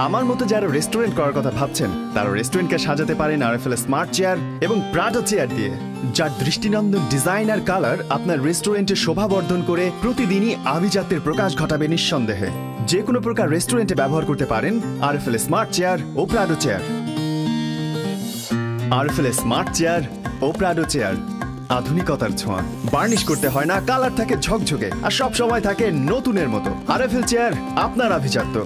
আমার মতো যারা রেস্টুরেন্ট করার কথা ভাবছেন, তারা রেস্টুরেন্টকে সাজাতে পারেন আর আরএফএল স্মার্ট চেয়ার এবং প্রাডো চেয়ার দিয়ে, যার দৃষ্টিনন্দন ডিজাইন আর কালার আপনার রেস্টুরেন্টে শোভাবর্ধন করে প্রতিদিনই আভিজাত্যের প্রকাশ ঘটাবে নিঃসন্দেহে। যে কোনো প্রকার রেস্টুরেন্টে ব্যবহার করতে পারেন আর আরএফএল স্মার্ট চেয়ার ও প্রাডো চেয়ার আর আরএফএল স্মার্ট চেয়ার ও প্রাডো চেয়ার আধুনিকতার ছোঁয়া। বার্নিশ করতে হয় না কালার থাকে ঝকঝকে, আর সব সময় থাকে নতুনের মতো। আর আরএফএল চেয়ার আপনার আভিজাত্য।